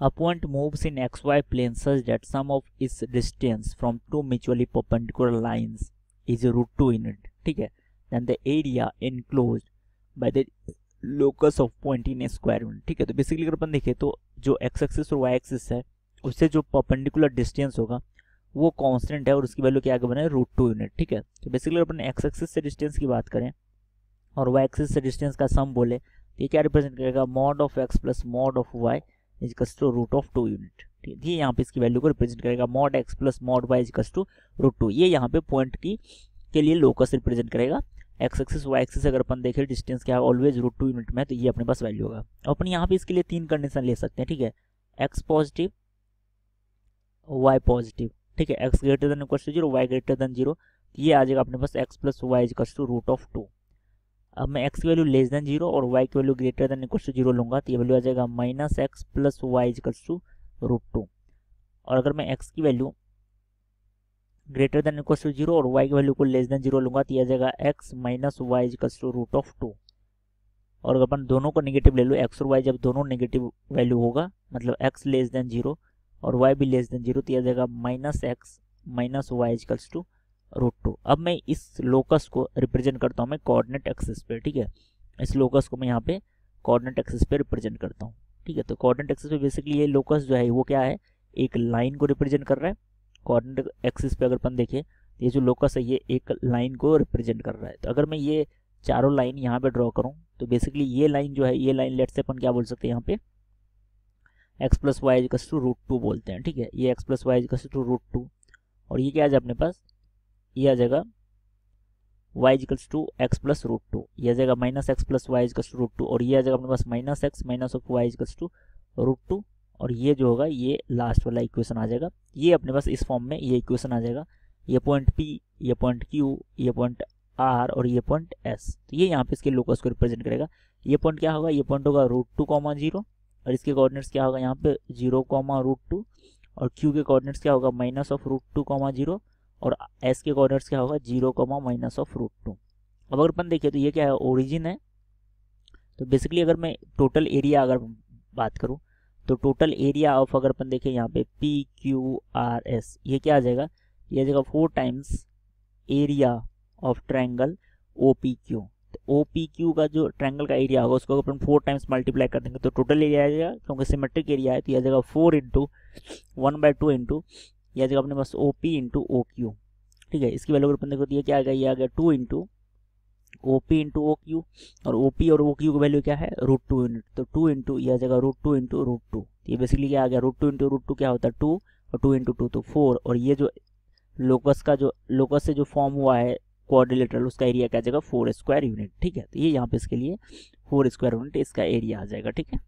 A point moves in xy plane such that sum of its distance from two mutually perpendicular lines is root 2 unit. ठीक है then the area enclosed by the locus of point in a square unit. ठीक है तो basically अगर अपन देखें तो जो x एक्सिस और y एक्सिस है, उससे जो परपेंडिकुलर डिस्टेंस होगा, वो कांस्टेंट है और उसकी वैल्यू क्या बने रूट टू यूनिट ठीक है तो बेसिकली अपन एक्स एक्सिस से डिस्टेंस की बात करें और वाई एक्सिस से डिस्टेंस का सम बोले तो ये क्या रिप्रेजेंट करेगा mod of X plus mod of Y इजकस to root of two unit ठीक है, ये यहाँ पे इसकी वैल्यू को रिप्रेजेंट करेगा। Mod X plus mod Y इजकस to root two ये यहाँ पे पॉइंट की, के लिए लोकस रिप्रेजेंट करेगा। एक्स एक्सिस वाई एक्सिस अगर अपन देखें डिस्टेंस क्या ऑलवेज रूट टू यूनिट में तो ये अपने पास वैल्यू होगा। अपन यहाँ पे इसके लिए तीन कंडीशन ले सकते हैं, ठीक है? एक्स पॉजिटिव वाई पॉजिटिव ठीक है X greater than equal to zero Y greater than zero ये आ जाएगा अपने पास X plus Y equal to root of two अब मैं एक्स की वैल्यू लेस देन ज़ीरो और वाई की value greater than equal to zero लूँगा तो ये वैल्यू आ जाएगा minus X plus Y equal to root two और अगर मैं एक्स की value greater than equal to zero और वाई की वैल्यू को लेस देन ज़ीरो लूँगा तो यह आ जाएगा X minus Y equal to root of two और अपन दोनों को नेगेटिव ले लो एक्स और वाई जब दोनों नेगेटिव वैल्यू होगा मतलब एक्स लेस देन ज़ीरो और वाई भी लेस देन ज़ीरो तो यह आ जाएगा minus X minus Y equals to root two अब मैं इस लोकस को रिप्रेजेंट करता हूँ, मैं कोऑर्डिनेट एक्सिस पे, ठीक है? इस लोकस को मैं यहाँ पे कोऑर्डिनेट एक्सिस पे रिप्रेजेंट करता हूँ, ठीक है? तो कोऑर्डिनेट एक्सिस पे बेसिकली ये लोकस जो है, वो क्या है? एक लाइन को रिप्रेजेंट कर रहा है। कोऑर्डिनेट एक्सिस पे अगर अपन देखें तो ये जो लोकस है, ये एक लाइन को रिप्रेजेंट कर रहा है। तो अगर मैं ये चारों लाइन यहाँ पे ड्रॉ करूँ तो बेसिकली ये लाइन जो है, ये लाइन लेट से अपन क्या बोल सकते हैं यहाँ पे? एक्स प्लस वाई इजकस टू रूट टू बोलते हैं, ठीक है? ये X plus Y to root two और ये क्या जाए अपने पास? ये आ जाएगा Y equals to X plus root two ये आ जाएगा minus X plus Y equals root two और ये आ जाएगा अपने पास minus X minus of Y equals to root two और ये जो होगा ये लास्ट वाला इक्वेशन आ जाएगा। ये अपने पास इस फॉर्म में ये इक्वेशन आ जाएगा। ये पॉइंट पी ये पॉइंट क्यू ये पॉइंट आर और ये पॉइंट एस तो ये यहाँ पे इसके लोकस को रिप्रेजेंट करेगा। ये पॉइंट क्या होगा? ये पॉइंट होगा रूट टू कॉमा ज़ीरो और इसके कोऑर्डिनेट्स क्या होगा? यहाँ पे ज़ीरो कॉमा रूट टू और क्यू के कोऑर्डिनेट्स क्या होगा? Minus of root two comma zero और एस के कोऑर्डिनेट्स क्या होगा? Zero comma minus of root two अब अगर अपन देखिए तो ये क्या है? ओरिजिन है। तो बेसिकली अगर मैं टोटल एरिया अगर बात करूँ तो टोटल एरिया ऑफ़ अगर अपन देखें यहाँ पे पी क्यू आर एस ये क्या आ जाएगा? ये आ जाएगा four times area of triangle O P Q तो ओ पी क्यू का जो ट्रैंगल का एरिया होगा, उसको अपन फोर टाइम्स मल्टीप्लाई कर देंगे तो टोटल एरिया आ जाएगा। क्योंकि सिमेट्रिक एरिया है तो यह जाएगा four into one by two into यह जाएगा अपने पास O P into O Q ठीक है, इसकी वैल्यू अपन देखो तो ये क्या आ गया, ये आ गया two into O P into O Q और ओ पी और ओ क्यू की वैल्यू क्या है? रूट टू यूनिट तो टू इंटू यह जगह root two into root two ये बेसिकली क्या आ गया root two into root two क्या होता है? टू और टू इंटू टू तो फोर और ये जो लोकस का जो लोकस से जो फॉर्म हुआ है क्वाड्रिलेटरल उसका एरिया क्या आ जाएगा? फोर स्क्वायर यूनिट ठीक है तो ये यहाँ पे इसके लिए फोर स्क्वायर यूनिट इसका एरिया आ जाएगा। ठीक है?